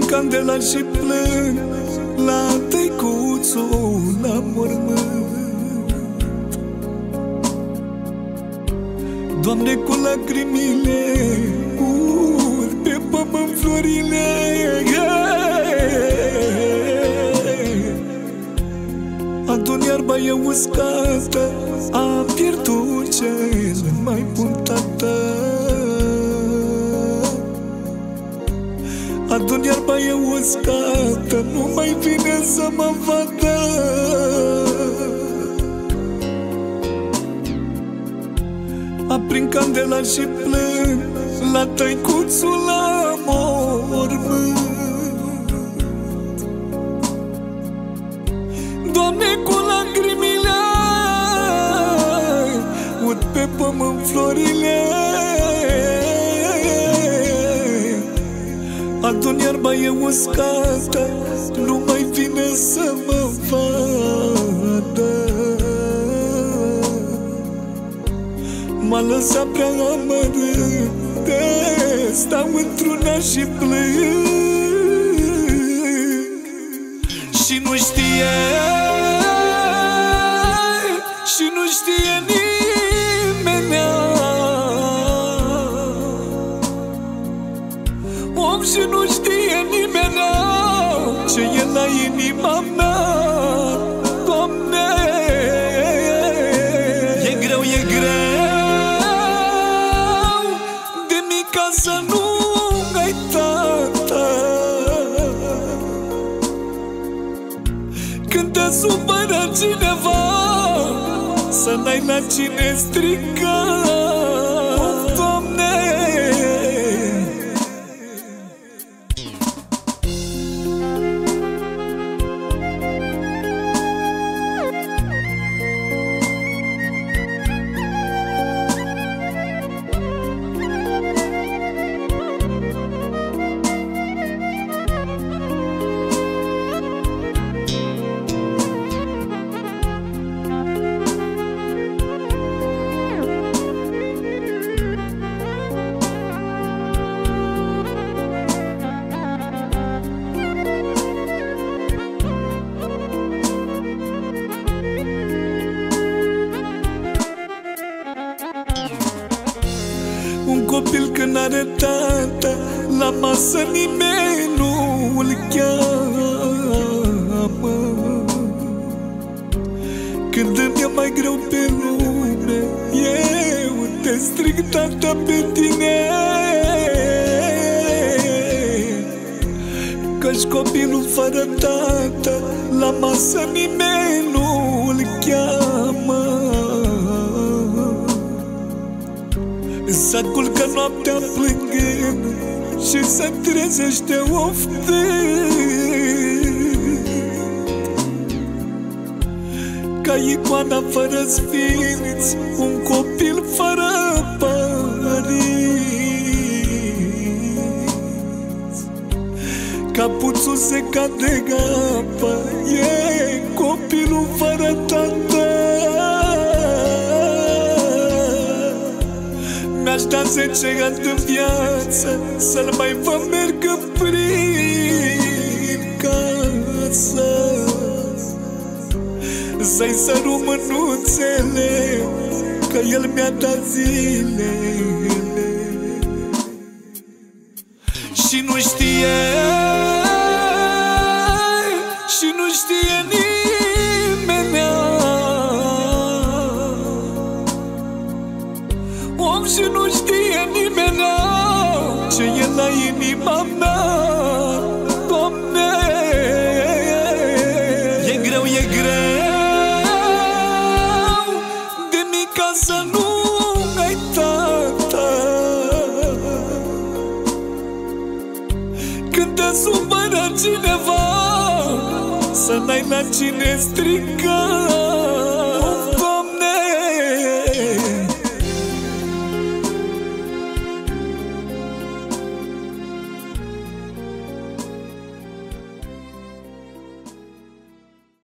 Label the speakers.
Speaker 1: candela și plâng La tăicuțul la mormânt. Doamne, cu lacrimile Ur pe pământ florile Adun iarba e uscată A pierdut cel mai bun Adun iarba e uscată Nu mai vine să mă vadă. Aprind candela și plâng La tăicuțul la mormânt Doamne, cu lacrimile Ud pe pământ florile Adun iarba e uscată Nu mai vine să mă vadă. M-a lăsat prea amărât Stau într-una și plâng. Și nu știe Și nu știe nimeni inima mea Doamne. E greu, e greu. De mica să nu ai tata Când te supără cineva Să n-ai la cine striga copil când are tata La masă nimeni nu îl cheamă. Când îmi e mai greu pe lume Eu te strig tata pe tine. Căci copilul fără tată La masă nimeni nu Să culcă noaptea plângând Și se trezește oftând Ca icoana fără sfinți Un copil fără părinți. Capuțul se cade gapă E Mi-aș da zece ani de viață Să-l mai vă mergă prin casă. Să-i săru mânuțele Că el mi-a dat zilele Și nu știe Și nu știe supără cineva. Să n-ai la cine striga